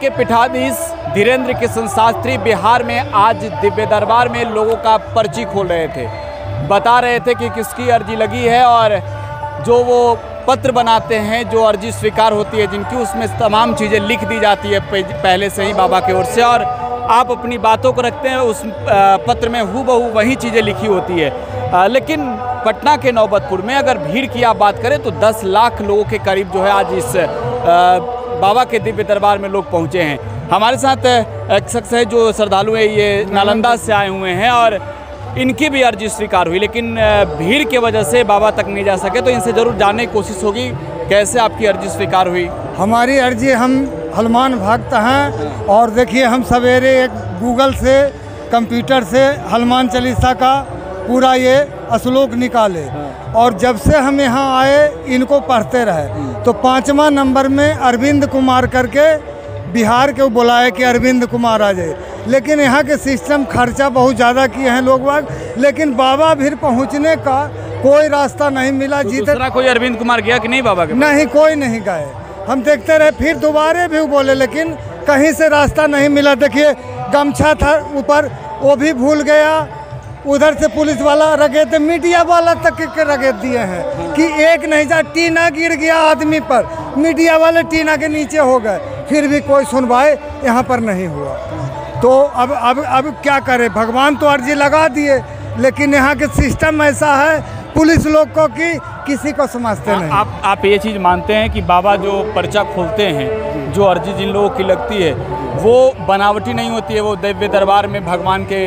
के पीठाधीश धीरेन्द्र किशन शास्त्री बिहार में आज दिव्य दरबार में लोगों का पर्ची खोल रहे थे। बता रहे थे कि किसकी अर्जी लगी है और जो वो पत्र बनाते हैं, जो अर्जी स्वीकार होती है, जिनकी उसमें तमाम चीज़ें लिख दी जाती है पहले से ही बाबा की ओर से और आप अपनी बातों को रखते हैं, उस पत्र में हु बहू वही चीज़ें लिखी होती है। लेकिन पटना के नौबतपुर में अगर भीड़ की आप बात करें तो 10 लाख लोगों के करीब जो है आज इस बाबा के दिव्य दरबार में लोग पहुँचे हैं। हमारे साथ एक शख्स है जो श्रद्धालु है, ये नालंदा से आए हुए हैं और इनकी भी अर्जी स्वीकार हुई, लेकिन भीड़ के वजह से बाबा तक नहीं जा सके तो इनसे ज़रूर जानने की कोशिश होगी कैसे आपकी अर्जी स्वीकार हुई। हमारी अर्जी हम हनुमान भक्त हैं और देखिए हम सवेरे एक गूगल से, कंप्यूटर से हनुमान चालीसा का पूरा ये श्लोक निकाले। और जब से हम यहाँ आए इनको पढ़ते रहे। तो पाँचवा नंबर में अरविंद कुमार करके बिहार के बुलाए कि अरविंद कुमार आ जाए। लेकिन यहाँ के सिस्टम खर्चा बहुत ज़्यादा किए हैं लोग बाग। लेकिन बाबा भीड़ पहुँचने का कोई रास्ता नहीं मिला। तो जीतना कोई अरविंद कुमार गया कि नहीं बाबा के नहीं कोई नहीं गए। हम देखते रहे फिर दोबारे भी बोले लेकिन कहीं से रास्ता नहीं मिला। देखिए गमछा था ऊपर वो भी भूल गया। उधर से पुलिस वाला रगे थे मीडिया वाला तक के रगे दिए हैं कि एक नहीं जा टीना गिर गया आदमी पर। मीडिया वाले टीना के नीचे हो गए फिर भी कोई सुनवाई यहाँ पर नहीं हुआ। तो अब अब अब क्या करें? भगवान तो अर्जी लगा दिए लेकिन यहाँ के सिस्टम ऐसा है पुलिस लोग को कि किसी को समझते नहीं। आप आप ये चीज़ मानते हैं कि बाबा जो पर्चा खोलते हैं जो अर्जी जिन लोगों की लगती है वो बनावटी नहीं होती है वो दिव्य दरबार में भगवान के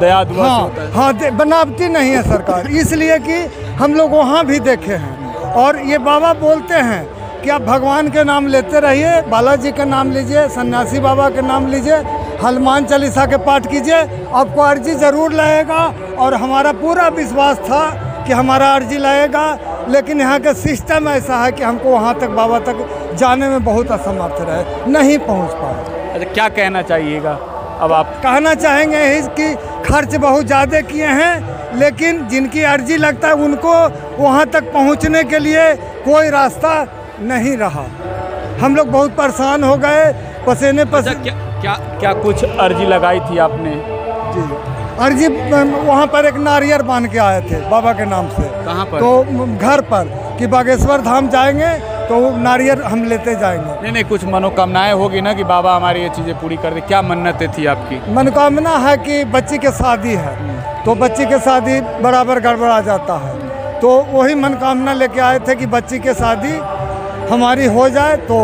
दया दुआ हाँ हाँ। बनावटी नहीं है सरकार इसलिए कि हम लोग वहाँ भी देखे हैं। और ये बाबा बोलते हैं कि आप भगवान के नाम लेते रहिए बालाजी का नाम लीजिए सन्यासी बाबा के नाम लीजिए हनुमान चालीसा के पाठ कीजिए आपको अर्जी ज़रूर लगेगा। और हमारा पूरा विश्वास था कि हमारा अर्जी लगेगा लेकिन यहाँ का सिस्टम ऐसा है कि हमको वहाँ तक बाबा तक जाने में बहुत असमर्थ रहे नहीं पहुँच पाए। अच्छा क्या कहना चाहिएगा? अब आप कहना चाहेंगे कि खर्च बहुत ज़्यादा किए हैं लेकिन जिनकी अर्जी लगता है उनको वहाँ तक पहुँचने के लिए कोई रास्ता नहीं रहा। हम लोग बहुत परेशान हो गए पसीने पसीने अच्छा, क्या क्या क्या कुछ अर्जी लगाई थी आपने? जी। अर्जी वहाँ पर एक नारियल बाँध के आए थे बाबा के नाम से। कहाँ पर? तो घर पर कि बागेश्वर धाम जाएँगे तो वो नारियल हम लेते जाएँगे। नहीं नहीं कुछ मनोकामनाएँ होगी ना कि बाबा हमारी ये चीज़ें पूरी कर दे। क्या मन्नतें थी आपकी? मनोकामना है कि बच्ची के शादी है तो बच्ची के शादी बराबर गड़बड़ा जाता है। तो वही मनोकामना लेके आए थे कि बच्ची के शादी हमारी हो जाए तो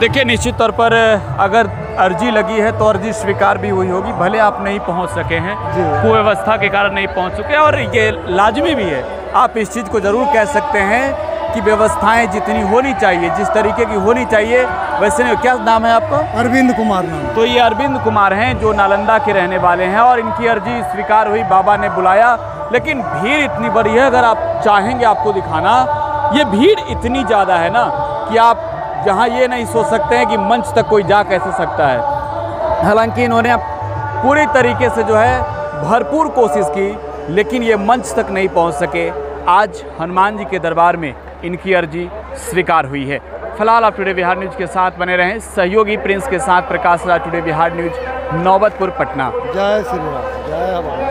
देखिए निश्चित तौर पर अगर अर्जी लगी है तो अर्जी स्वीकार भी हुई होगी। भले आप नहीं पहुँच सके हैं कुव्यवस्था के कारण नहीं पहुँच सके और ये लाजमी भी है। आप इस चीज़ को ज़रूर कह सकते हैं कि व्यवस्थाएँ जितनी होनी चाहिए जिस तरीके की होनी चाहिए वैसे नहीं क्या नाम है आपका? अरविंद कुमार नाम। तो ये अरविंद कुमार हैं जो नालंदा के रहने वाले हैं और इनकी अर्जी स्वीकार हुई बाबा ने बुलाया। लेकिन भीड़ इतनी बड़ी है अगर आप चाहेंगे आपको दिखाना ये भीड़ इतनी ज़्यादा है ना कि आप जहाँ ये नहीं सोच सकते हैं कि मंच तक कोई जा कैसे सकता है। हालाँकि इन्होंने पूरी तरीके से जो है भरपूर कोशिश की लेकिन ये मंच तक नहीं पहुँच सके। आज हनुमान जी के दरबार में इनकी अर्जी स्वीकार हुई है। फ़िलहाल आप टुडे बिहार न्यूज़ के साथ बने रहें। सहयोगी प्रिंस के साथ प्रकाश राज टुडे बिहार न्यूज़ नौबतपुर, पटना। जय श्री राम, जय